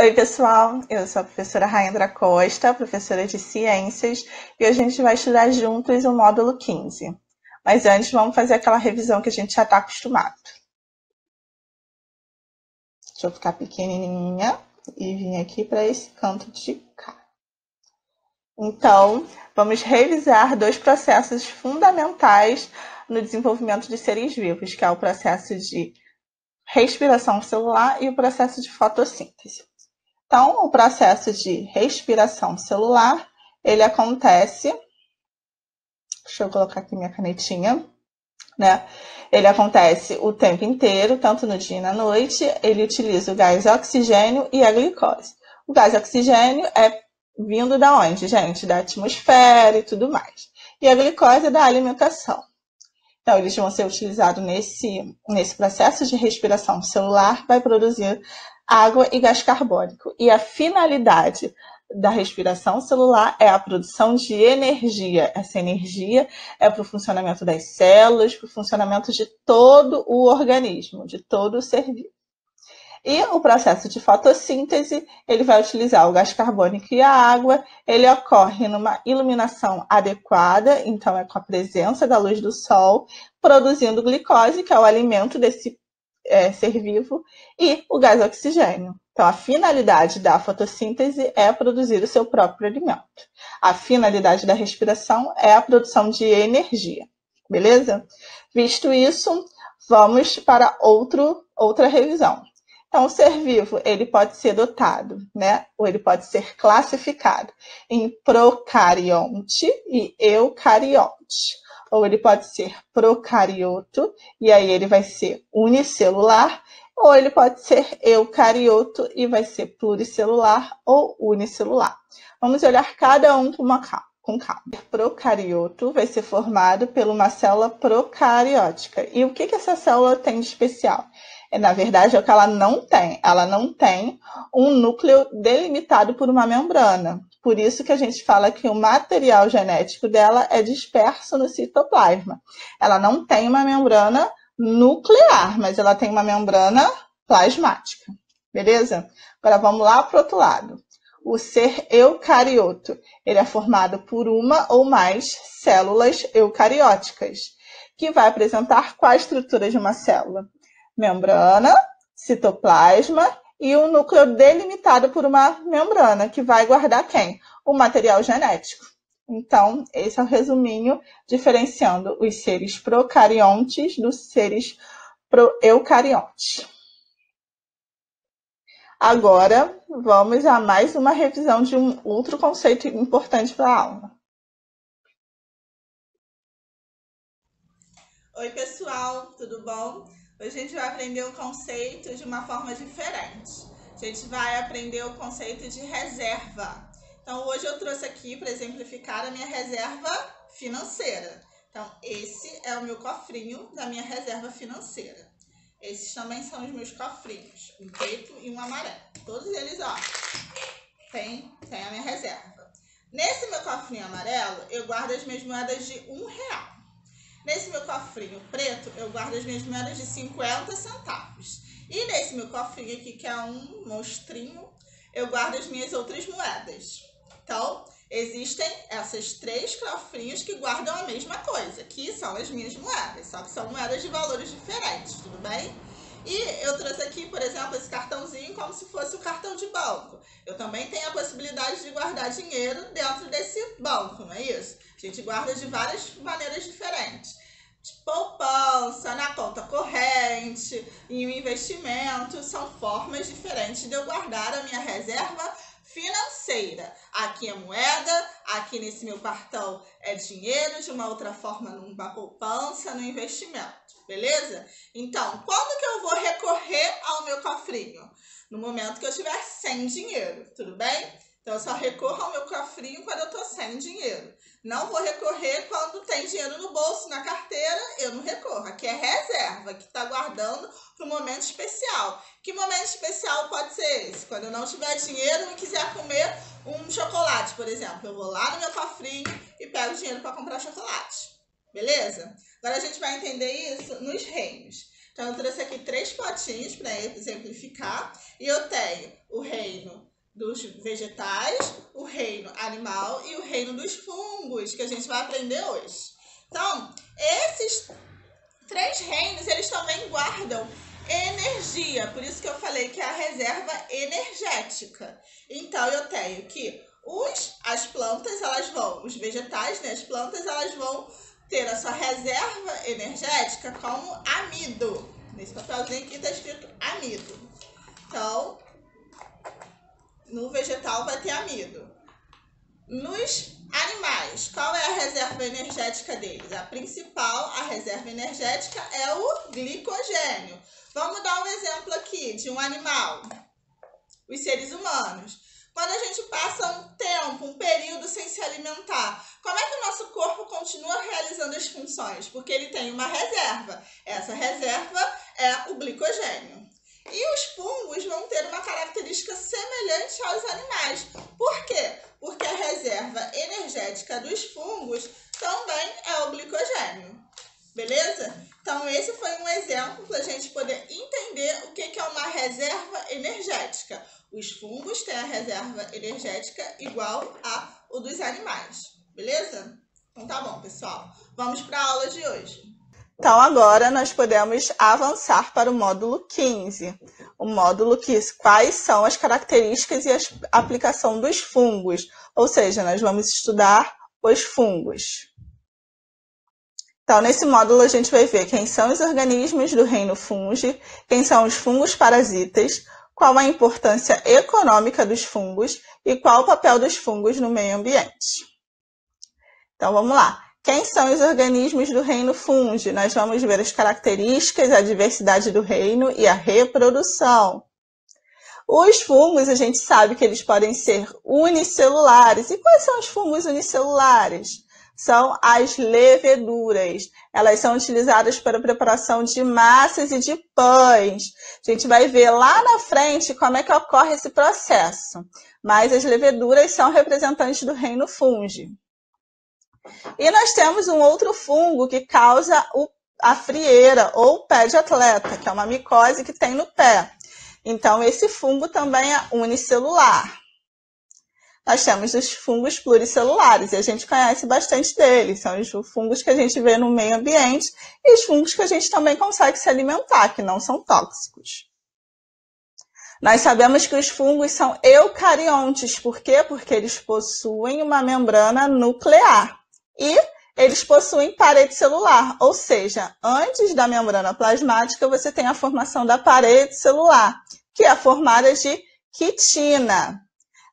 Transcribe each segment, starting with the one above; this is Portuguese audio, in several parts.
Oi, pessoal. Eu sou a professora Raindra Costa, professora de Ciências, e hoje a gente vai estudar juntos o módulo 15. Mas antes, vamos fazer aquela revisão que a gente já está acostumado. Deixa eu ficar pequenininha e vir aqui para esse canto de cá. Então, vamos revisar dois processos fundamentais no desenvolvimento de seres vivos, que é o processo de respiração celular e o processo de fotossíntese. Então, o processo de respiração celular, ele acontece, deixa eu colocar aqui minha canetinha, né? Ele acontece o tempo inteiro, tanto no dia e na noite. Ele utiliza o gás oxigênio e a glicose. O gás oxigênio é vindo da onde, gente? Da atmosfera e tudo mais. E a glicose é da alimentação. Então, eles vão ser utilizados nesse, nesse processo de respiração celular, vai produzir água e gás carbônico. E a finalidade da respiração celular é a produção de energia. Essa energia é para o funcionamento das células, para o funcionamento de todo o organismo, de todo o ser vivo. E o processo de fotossíntese, ele vai utilizar o gás carbônico e a água, ele ocorre numa iluminação adequada, então é com a presença da luz do sol, produzindo glicose, que é o alimento desse é, ser vivo, e o gás oxigênio. Então, a finalidade da fotossíntese é produzir o seu próprio alimento. A finalidade da respiração é a produção de energia. Beleza? Visto isso, vamos para outro, outra revisão. Então, o ser vivo, ele pode ser dotado, né? Ou ele pode ser classificado em procarionte e eucarionte. Ou ele pode ser procarioto, e aí ele vai ser unicelular, ou ele pode ser eucarioto e vai ser pluricelular ou unicelular. Vamos olhar cada um com, uma calma, com calma. Procarioto vai ser formado por uma célula procariótica. E o que, que essa célula tem de especial? É, na verdade, é o que ela não tem. Ela não tem um núcleo delimitado por uma membrana. Por isso que a gente fala que o material genético dela é disperso no citoplasma. Ela não tem uma membrana nuclear, mas ela tem uma membrana plasmática. Beleza? Agora vamos lá para o outro lado. O ser eucarioto, ele é formado por uma ou mais células eucarióticas, que vai apresentar qual a estrutura de uma célula? Membrana, citoplasma e um núcleo delimitado por uma membrana, que vai guardar quem? O material genético. Então, esse é o resuminho diferenciando os seres procariontes dos seres eucariontes. Agora, vamos a mais uma revisão de um outro conceito importante para a aula. Oi, pessoal, tudo bom? Hoje a gente vai aprender o conceito de uma forma diferente. A gente vai aprender o conceito de reserva. Então, hoje eu trouxe aqui para exemplificar a minha reserva financeira. Então, esse é o meu cofrinho da minha reserva financeira. Esses também são os meus cofrinhos, um preto e um amarelo. Todos eles, ó, tem, tem a minha reserva. Nesse meu cofrinho amarelo, eu guardo as minhas moedas de um real. Nesse meu cofrinho preto, eu guardo as minhas moedas de 50 centavos. E nesse meu cofrinho aqui, que é um monstrinho, eu guardo as minhas outras moedas. Então, existem essas três cofrinhos que guardam a mesma coisa, que são as minhas moedas, só que são moedas de valores diferentes, tudo bem? E eu trouxe aqui, por exemplo, esse cartãozinho como se fosse o cartão de banco. Eu também tenho a possibilidade de guardar dinheiro dentro desse banco, não é isso? A gente guarda de várias maneiras diferentes. De poupança, na conta corrente, em um investimento, são formas diferentes de eu guardar a minha reserva financeira. Aqui é moeda, aqui nesse meu cartão é dinheiro, de uma outra forma numa poupança, no investimento, beleza? Então, quando que eu vou recorrer ao meu cofrinho? No momento que eu estiver sem dinheiro, tudo bem? Então, eu só recorro ao meu cofrinho quando eu estou sem dinheiro. Não vou recorrer quando tem dinheiro no bolso, na carteira, eu não recorro. Aqui é reserva, que está guardando para um momento especial. Que momento especial pode ser esse? Quando eu não tiver dinheiro e quiser comer um chocolate, por exemplo. Eu vou lá no meu cofrinho e pego dinheiro para comprar chocolate. Beleza? Agora a gente vai entender isso nos reinos. Então, eu trouxe aqui três potinhos para exemplificar. E eu tenho o reino dos vegetais, o reino animal e o reino dos fungos, que a gente vai aprender hoje. Então, esses três reinos, eles também guardam energia, por isso que eu falei que é a reserva energética. Então, eu tenho que os, as plantas, elas vão, os vegetais, né, as plantas, elas vão ter a sua reserva energética como amido. Nesse papelzinho aqui está escrito amido. Então, no vegetal vai ter amido. Nos animais, qual é a reserva energética deles? A principal, a reserva energética é o glicogênio. Vamos dar um exemplo aqui de um animal. Os seres humanos. Quando a gente passa um tempo, um período sem se alimentar, como é que o nosso corpo continua realizando as funções? Porque ele tem uma reserva. Essa reserva é o glicogênio. E os fungos vão ter uma característica semelhante aos animais. Por quê? Porque a reserva energética dos fungos também é o glicogênio. Beleza? Então, esse foi um exemplo para a gente poder entender o que é uma reserva energética. Os fungos têm a reserva energética igual a o dos animais, beleza? Então tá bom, pessoal. Vamos para a aula de hoje. Então agora nós podemos avançar para o módulo 15. O módulo que quais são as características e a aplicação dos fungos, ou seja, nós vamos estudar os fungos. Então, nesse módulo, a gente vai ver quem são os organismos do reino fungi, quem são os fungos parasitas, qual a importância econômica dos fungos e qual o papel dos fungos no meio ambiente. Então vamos lá. Quem são os organismos do reino fungi? Nós vamos ver as características, a diversidade do reino e a reprodução. Os fungos, a gente sabe que eles podem ser unicelulares. E quais são os fungos unicelulares? são as leveduras. Elas são utilizadas para a preparação de massas e de pães. A gente vai ver lá na frente como é que ocorre esse processo. Mas as leveduras são representantes do reino fungi. E nós temos um outro fungo que causa o, a frieira ou pé de atleta, que é uma micose que tem no pé. Então, esse fungo também é unicelular nós temos os fungos pluricelulares, e a gente conhece bastante deles. São os fungos que a gente vê no meio ambiente e os fungos que a gente também consegue se alimentar, que não são tóxicos. Nós sabemos que os fungos são eucariontes, por quê? Porque eles possuem uma membrana nuclear e eles possuem parede celular, ou seja, antes da membrana plasmática você tem a formação da parede celular, que é formada de quitina.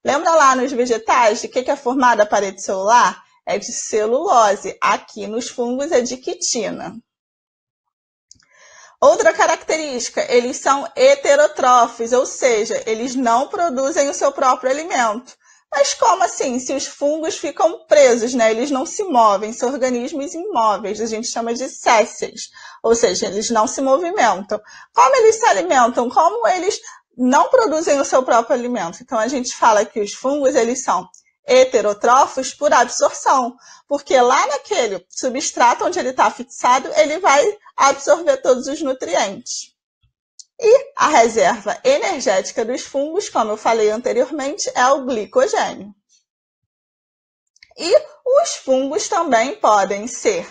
Lembra lá nos vegetais de que, que é formada a parede celular? É de celulose. Aqui nos fungos é de quitina. Outra característica, eles são heterotrófos, ou seja, eles não produzem o seu próprio alimento. Mas como assim? Se os fungos ficam presos, né? Eles não se movem, são organismos imóveis, a gente chama de sésseis, ou seja, eles não se movimentam. Como eles se alimentam? Como eles não produzem o seu próprio alimento. Então a gente fala que os fungos eles são heterotrófos por absorção, porque lá naquele substrato onde ele está fixado, ele vai absorver todos os nutrientes. E a reserva energética dos fungos, como eu falei anteriormente, é o glicogênio. E os fungos também podem ser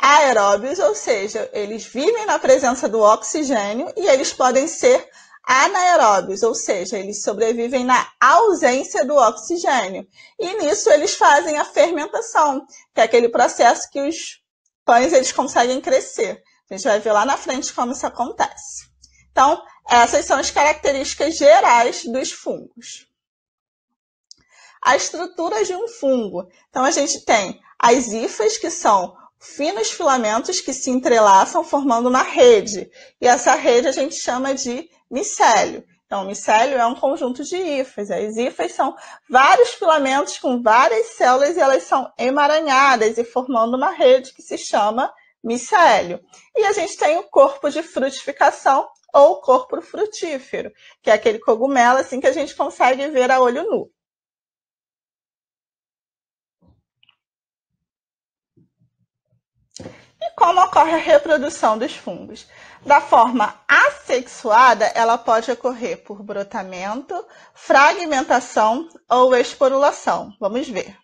aeróbios, ou seja, eles vivem na presença do oxigênio e eles podem ser anaeróbios, ou seja, eles sobrevivem na ausência do oxigênio. E nisso eles fazem a fermentação, que é aquele processo que os pães eles conseguem crescer. A gente vai ver lá na frente como isso acontece. Então, essas são as características gerais dos fungos. A estrutura de um fungo. Então, a gente tem as hifas, que são finos filamentos que se entrelaçam formando uma rede. E essa rede a gente chama de micélio. Então, o micélio é um conjunto de hifas. As hifas são vários filamentos com várias células e elas são emaranhadas e formando uma rede que se chama micélio. E a gente tem o corpo de frutificação ou corpo frutífero, que é aquele cogumelo assim que a gente consegue ver a olho nu. E como ocorre a reprodução dos fungos? Da forma assexuada, ela pode ocorrer por brotamento, fragmentação ou esporulação. Vamos ver.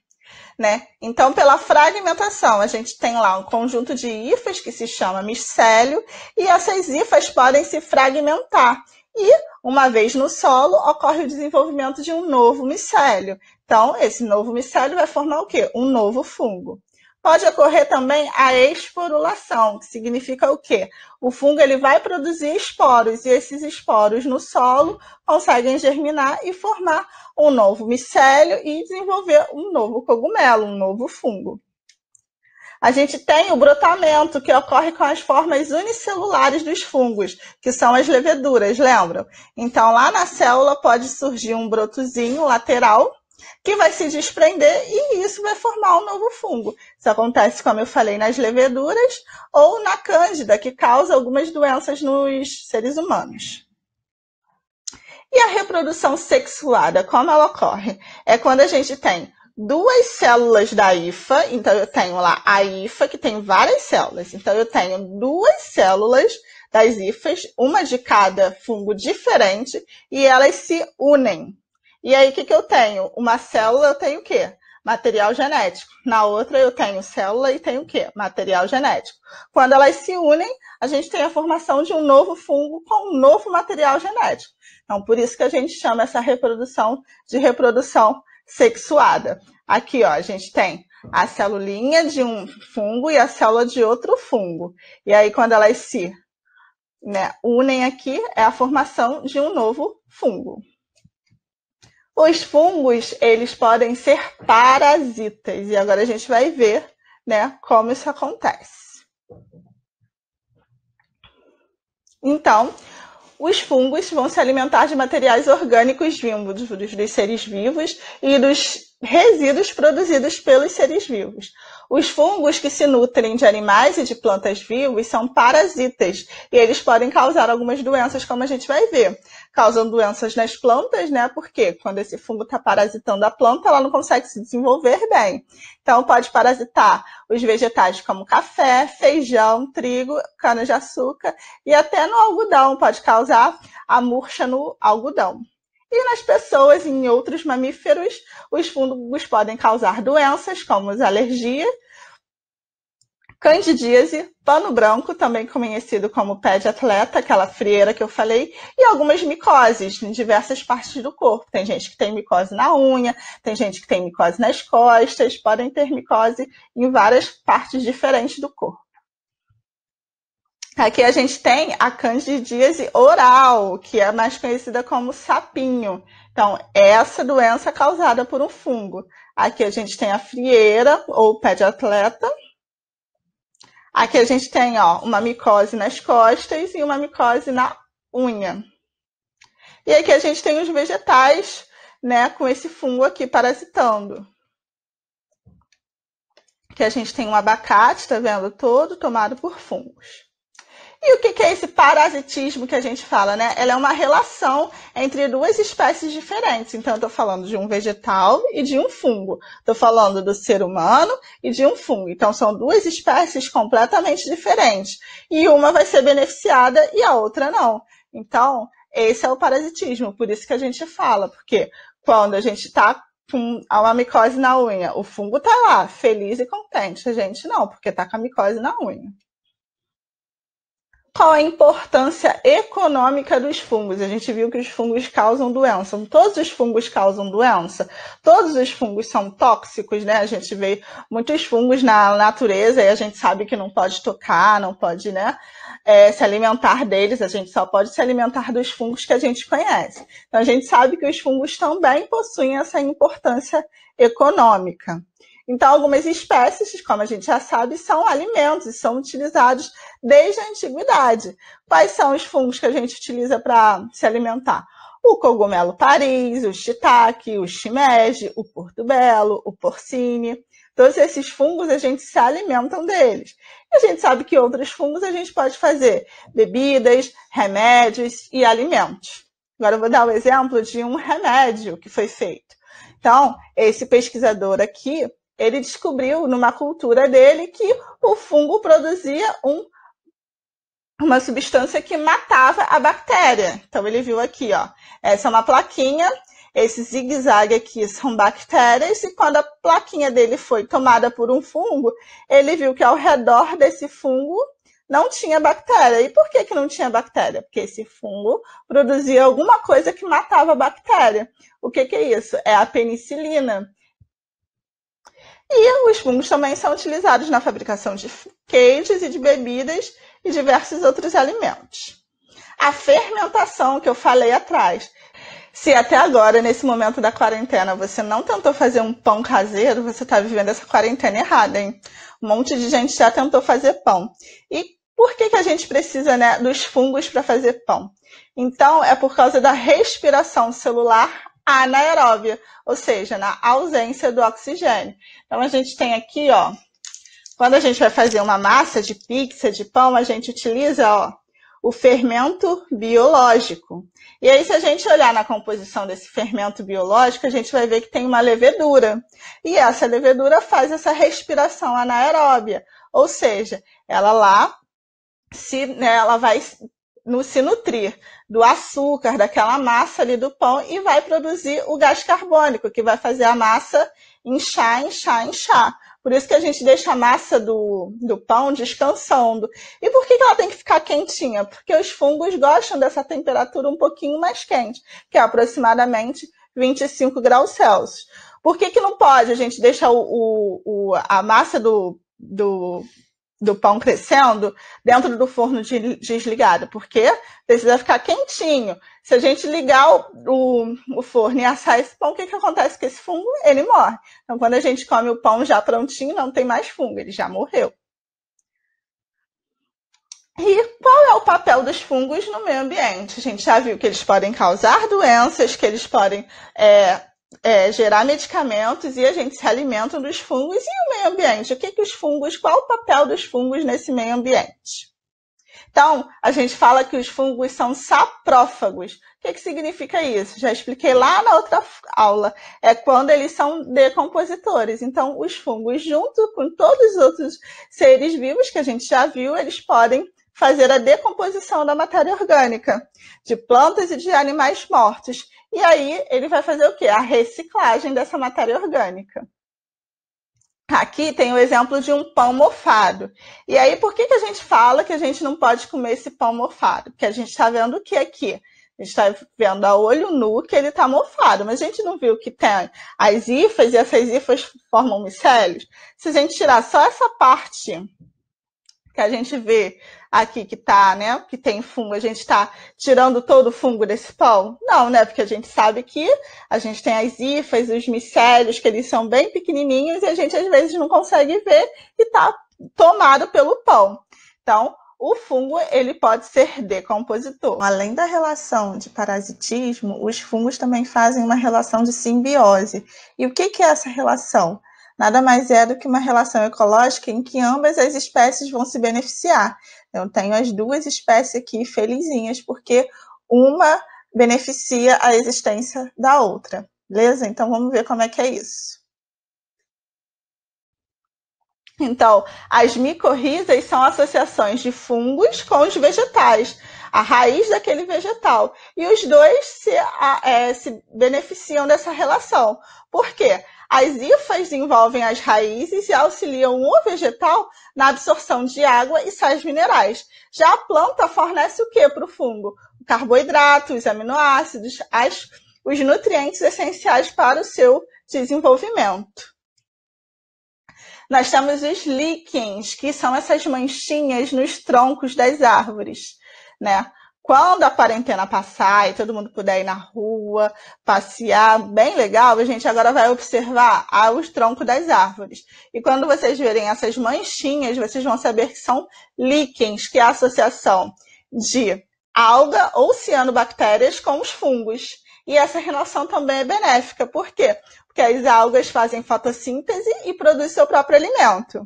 Né? Então, pela fragmentação, a gente tem lá um conjunto de hifas que se chama micélio, e essas hifas podem se fragmentar. E, uma vez no solo, ocorre o desenvolvimento de um novo micélio. Então, esse novo micélio vai formar o quê? Um novo fungo. Pode ocorrer também a esporulação, que significa o quê? O fungo ele vai produzir esporos e esses esporos no solo conseguem germinar e formar um novo micélio e desenvolver um novo cogumelo, um novo fungo. A gente tem o brotamento, que ocorre com as formas unicelulares dos fungos, que são as leveduras, lembram? Então, lá na célula pode surgir um brotozinho lateral, que vai se desprender e isso vai formar um novo fungo. Isso acontece, como eu falei, nas leveduras ou na cândida, que causa algumas doenças nos seres humanos. E a reprodução sexuada, como ela ocorre? É quando a gente tem duas células da IFA, então eu tenho lá a IFA, que tem várias células. Então eu tenho duas células das IFAs, uma de cada fungo diferente, e elas se unem. E aí, o que, que eu tenho? Uma célula, eu tenho o quê? Material genético. Na outra, eu tenho célula e tenho o quê? Material genético. Quando elas se unem, a gente tem a formação de um novo fungo com um novo material genético. Então, por isso que a gente chama essa reprodução de reprodução sexuada. Aqui, ó, a gente tem a celulinha de um fungo e a célula de outro fungo. E aí, quando elas se né, unem aqui, é a formação de um novo fungo. Os fungos, eles podem ser parasitas, e agora a gente vai ver, né, como isso acontece. Então, os fungos vão se alimentar de materiais orgânicos dos, dos seres vivos e dos resíduos produzidos pelos seres vivos. Os fungos que se nutrem de animais e de plantas vivas são parasitas e eles podem causar algumas doenças, como a gente vai ver. Causam doenças nas plantas, né? Porque quando esse fungo está parasitando a planta, ela não consegue se desenvolver bem. Então, pode parasitar os vegetais como café, feijão, trigo, cana-de-açúcar e até no algodão. Pode causar a murcha no algodão. E nas pessoas e em outros mamíferos, os fungos podem causar doenças como as alergias, candidíase, pano branco, também conhecido como pé de atleta, aquela frieira que eu falei, e algumas micoses em diversas partes do corpo. Tem gente que tem micose na unha, tem gente que tem micose nas costas, podem ter micose em várias partes diferentes do corpo. Aqui a gente tem a candidíase oral, que é mais conhecida como sapinho. Então, essa doença é causada por um fungo. Aqui a gente tem a frieira ou pé de atleta. Aqui a gente tem ó, uma micose nas costas e uma micose na unha. E aqui a gente tem os vegetais, né, com esse fungo aqui parasitando. Aqui a gente tem um abacate, tá vendo? Todo tomado por fungos. E o que é esse parasitismo que a gente fala, né? Ela é uma relação entre duas espécies diferentes. Então, eu estou falando de um vegetal e de um fungo. Estou falando do ser humano e de um fungo. Então, são duas espécies completamente diferentes. E uma vai ser beneficiada e a outra não. Então, esse é o parasitismo. Por isso que a gente fala. Porque quando a gente está com uma micose na unha, o fungo está lá, feliz e contente. A gente não, porque está com a micose na unha qual a importância econômica dos fungos? A gente viu que os fungos causam doença. Todos os fungos causam doença. Todos os fungos são tóxicos, né? A gente vê muitos fungos na natureza e a gente sabe que não pode tocar, não pode, né? É, se alimentar deles, a gente só pode se alimentar dos fungos que a gente conhece. Então, a gente sabe que os fungos também possuem essa importância econômica. Então, algumas espécies, como a gente já sabe, são alimentos e são utilizados desde a antiguidade. Quais são os fungos que a gente utiliza para se alimentar? O cogumelo Paris, o shiitake, o shimeji, o portobello, o porcine. Todos esses fungos a gente se alimentam deles. E a gente sabe que outros fungos a gente pode fazer bebidas, remédios e alimentos. Agora eu vou dar o um exemplo de um remédio que foi feito. Então, esse pesquisador aqui, ele descobriu numa cultura dele que o fungo produzia um, uma substância que matava a bactéria. Então ele viu aqui, ó, essa é uma plaquinha, esse zigue-zague aqui são bactérias, e quando a plaquinha dele foi tomada por um fungo, ele viu que ao redor desse fungo não tinha bactéria. E por que, que não tinha bactéria? Porque esse fungo produzia alguma coisa que matava a bactéria. O que, que é isso? É a penicilina. E os fungos também são utilizados na fabricação de queijos e de bebidas e diversos outros alimentos. A fermentação que eu falei atrás. Se até agora, nesse momento da quarentena, você não tentou fazer um pão caseiro, você está vivendo essa quarentena errada, hein? Um monte de gente já tentou fazer pão. E por que, que a gente precisa né, dos fungos para fazer pão? Então, é por causa da respiração celular anaeróbia, ou seja, na ausência do oxigênio. Então, a gente tem aqui, ó, quando a gente vai fazer uma massa de pizza, de pão, a gente utiliza, ó, o fermento biológico. E aí, se a gente olhar na composição desse fermento biológico, a gente vai ver que tem uma levedura. E essa levedura faz essa respiração anaeróbia, ou seja, ela lá se né, ela vai no, se nutrir do açúcar, daquela massa ali do pão e vai produzir o gás carbônico, que vai fazer a massa inchar, inchar, inchar. Por isso que a gente deixa a massa do, do pão descansando. E por que, que ela tem que ficar quentinha? Porque os fungos gostam dessa temperatura um pouquinho mais quente, que é aproximadamente 25 graus Celsius. Por que, que não pode a gente deixar o, o, o a massa do, do do pão crescendo dentro do forno desligado, porque precisa ficar quentinho. Se a gente ligar o, o, o, forno e assar esse pão, o que, que acontece com esse fungo? Ele morre. Então, quando a gente come o pão já prontinho, não tem mais fungo, ele já morreu. E qual é o papel dos fungos no meio ambiente? A gente já viu que eles podem causar doenças, que eles podem é, é, gerar medicamentos e a gente se alimenta dos fungos e o meio ambiente. O que, que os fungos, qual o papel dos fungos nesse meio ambiente? Então, a gente fala que os fungos são saprófagos. O que, que significa isso? Já expliquei lá na outra aula. É quando eles são decompositores. Então, os fungos, junto com todos os outros seres vivos que a gente já viu, eles podem fazer a decomposição da matéria orgânica de plantas e de animais mortos. E aí ele vai fazer o quê? A reciclagem dessa matéria orgânica. Aqui tem o exemplo de um pão mofado. E aí, por que, que a gente fala que a gente não pode comer esse pão mofado? Porque a gente está vendo o que aqui? A gente está vendo a olho nu que ele está mofado, mas a gente não viu que tem as hifas e essas hifas formam micélios. Se a gente tirar só essa parte que a gente vê aqui que tá, né, que tem fungo, a gente está tirando todo o fungo desse pão? Não, né, porque a gente sabe que a gente tem as hifas, os micélios, que eles são bem pequenininhos e a gente às vezes não consegue ver e está tomado pelo pão. Então, o fungo ele pode ser decompositor. Além da relação de parasitismo, os fungos também fazem uma relação de simbiose. E o que, que é essa relação? Nada mais é do que uma relação ecológica em que ambas as espécies vão se beneficiar. Eu tenho as duas espécies aqui felizinhas, porque uma beneficia a existência da outra. Beleza? Então vamos ver como é que é isso. Então, as micorrizas são associações de fungos com os vegetais, a raiz daquele vegetal. E os dois se, é, se beneficiam dessa relação. Por quê? As hifas envolvem as raízes e auxiliam o vegetal na absorção de água e sais minerais. Já a planta fornece o que para o fungo? O carboidrato, os aminoácidos, as, os nutrientes essenciais para o seu desenvolvimento. Nós temos os líquens, que são essas manchinhas nos troncos das árvores, né? Quando a quarentena passar e todo mundo puder ir na rua, passear, bem legal, a gente agora vai observar os troncos das árvores. E quando vocês verem essas manchinhas, vocês vão saber que são líquens, que é a associação de alga ou cianobactérias com os fungos. e essa relação também é benéfica. Por quê? Porque as algas fazem fotossíntese e produzem seu próprio alimento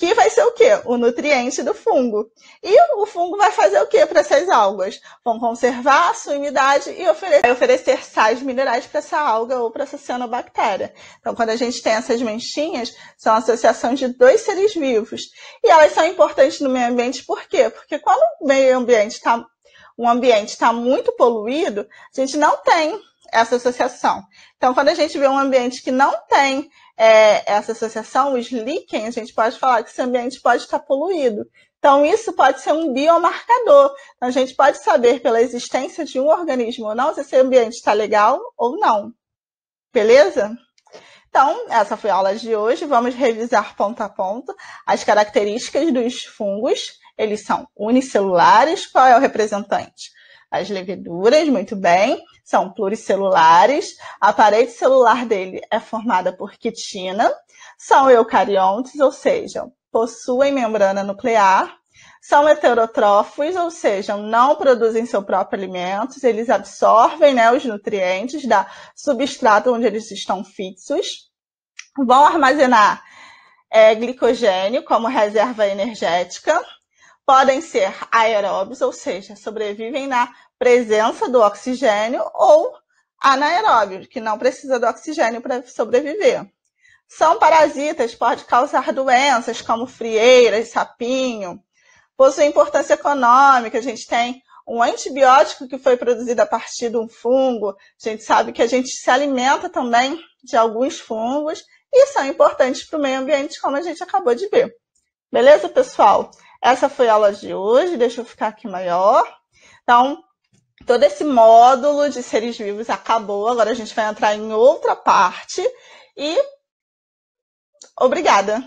que vai ser o quê? O nutriente do fungo. E o fungo vai fazer o quê para essas algas? Vão conservar a sua umidade e oferecer, oferecer sais minerais para essa alga ou para essa cianobactéria. Então, quando a gente tem essas manchinhas, são associação de dois seres vivos. E elas são importantes no meio ambiente por quê? Porque quando o meio ambiente está um ambiente está muito poluído, a gente não tem essa associação. Então, quando a gente vê um ambiente que não tem é, essa associação, os líquens, a gente pode falar que esse ambiente pode estar poluído. Então, isso pode ser um biomarcador. Então, a gente pode saber pela existência de um organismo ou não se esse ambiente está legal ou não. Beleza? Então, essa foi a aula de hoje. Vamos revisar ponto a ponto as características dos fungos. Eles são unicelulares. Qual é o representante? As leveduras, muito bem, são pluricelulares. A parede celular dele é formada por quitina. São eucariontes, ou seja, possuem membrana nuclear. São heterotrófos, ou seja, não produzem seu próprio alimento, eles absorvem né, os nutrientes da substrato onde eles estão fixos. Vão armazenar é, glicogênio como reserva energética podem ser aeróbios, ou seja, sobrevivem na presença do oxigênio, ou anaeróbios, que não precisa do oxigênio para sobreviver. São parasitas, pode causar doenças como frieiras, sapinho. Possui importância econômica, a gente tem um antibiótico que foi produzido a partir de um fungo. A gente sabe que a gente se alimenta também de alguns fungos e são importantes para o meio ambiente, como a gente acabou de ver. Beleza, pessoal? Essa foi a aula de hoje, deixa eu ficar aqui maior. Então, todo esse módulo de seres vivos acabou, agora a gente vai entrar em outra parte e obrigada!